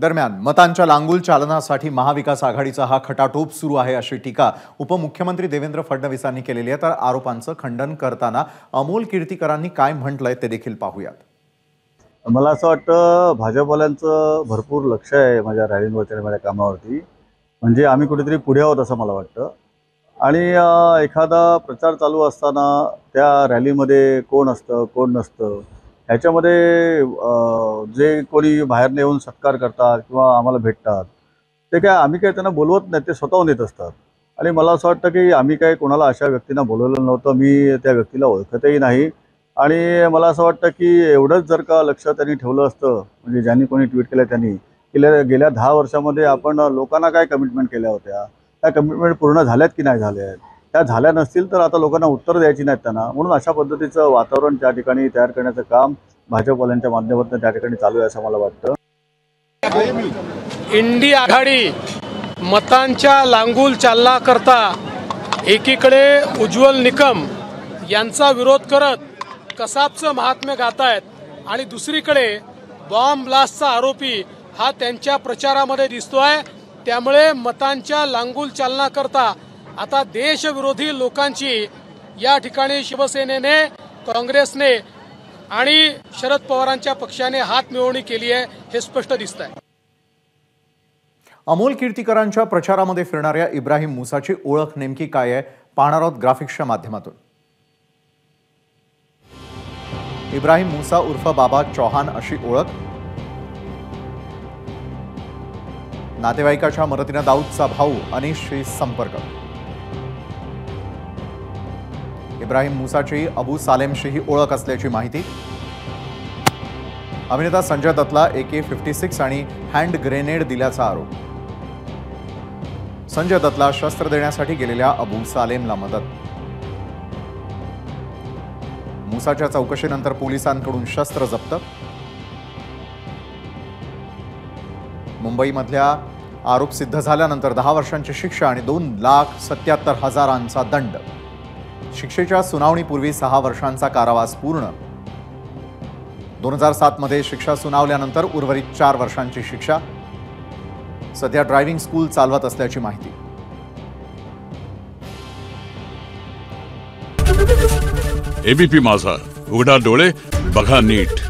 दरम्यान मतांच्या लांगूल चालनासाठी महाविकास आघाडीचा हा खटाटोप सुरू आहे अशी टीका उपमुख्यमंत्री देवेंद्र फडणवीसांनी केलेली आहे. तर आरोपांचं खंडन करताना अमोल कीर्तीकरांनी काय म्हटलंय ते देखील पाहूयात. मला असं वाटतं भाजपवाल्यांचं भरपूर लक्ष आहे माझ्या रॅलींवरती आणि माझ्या कामावरती. म्हणजे आम्ही कुठेतरी पुढे आहोत असं मला वाटतं. आणि एखादा प्रचार चालू असताना त्या रॅलीमध्ये कोण असतं कोण नसतं ह्याच्यामध्ये जे कोणी बाहेर येऊन सत्कार करतात किंवा आम्हाला भेटतात ते काय आम्ही काय त्यांना बोलवत नाही ते स्वतःहून येत असतात. आणि मला असं वाटतं की आम्ही काय कोणाला अशा व्यक्तींना बोलवलं नव्हतं मी त्या व्यक्तीला ओळखतही नाही. आणि मला असं वाटतं की एवढंच जर का लक्ष त्यांनी ठेवलं असतं म्हणजे ज्यांनी कोणी ट्विट केलं त्यांनी गेल्या गेल्या दहा वर्षामध्ये आपण लोकांना काय कमिटमेंट केल्या होत्या त्या कमिटमेंट पूर्ण झाल्यात की नाही झाल्या आहेत त्या झाल्या नसतील तर आता लोकांना उत्तर द्यायची नाहीत त्यांना. म्हणून अशा पद्धतीचं वातावरण त्या ठिकाणी तयार करण्याचं काम भाजपवाल्यांच्या माध्यमातून त्या ठिकाणी चालू आहे असं मला वाटतं. इंडी आघाडी मतांच्या लांगूल चालना करता एकीकडे उज्ज्वल निकम यांचा विरोध करत कसाबचं महात्म्य गातायत आणि दुसरीकडे बॉम्ब ब्लास्टचा आरोपी हा त्यांच्या प्रचारामध्ये दिसतो आहे त्यामुळे मतांच्या लांगूल चालना करता आता देशविरोधी लोकांची या ठिकाणी शिवसेनेने काँग्रेसने आणि शरद पवारांच्या पक्षाने हात मिळवणी केली आहे हे स्पष्ट दिसत आहे अमोल कीर्तीकरांच्या प्रचारामध्ये फिरणाऱ्या इब्राहिम मुसाची ओळख नेमकी काय आहे पाहणार आहोत ग्राफिक्सच्या माध्यमातून. इब्राहिम मुसा उर्फ बाबा चौहान अशी ओळख. नातेवाईकाच्या मदतीनं दाऊदचा भाऊ अनिशशी संपर्क. इब्राहिम मुसाची अबू सालेमशीही ओळख असल्याची माहिती. अभिनेता संजय दत्तला ए के फिफ्टी सिक्स आणि हँड ग्रेनेड दिल्याचा आरोप. संजय दत्तला शस्त्र देण्यासाठी गेलेल्या अबू सालेमला मदत. मुसाच्या चौकशीनंतर पोलिसांकडून शस्त्र जप्त. मुंबईमधल्या आरोप सिद्ध झाल्यानंतर दहा वर्षांची शिक्षा आणि दोन लाख सत्याहत्तर हजारांचा दंड. शिक्षेच्या सुनावणीपूर्वी सहा वर्षांचा कारावास पूर्ण. दोन हजार सातमध्ये शिक्षा सुनावल्यानंतर उर्वरित चार वर्षांची शिक्षा. सध्या ड्रायव्हिंग स्कूल चालवत असल्याची माहिती. एबीपी माझा. उघडा डोळे बघा नीट.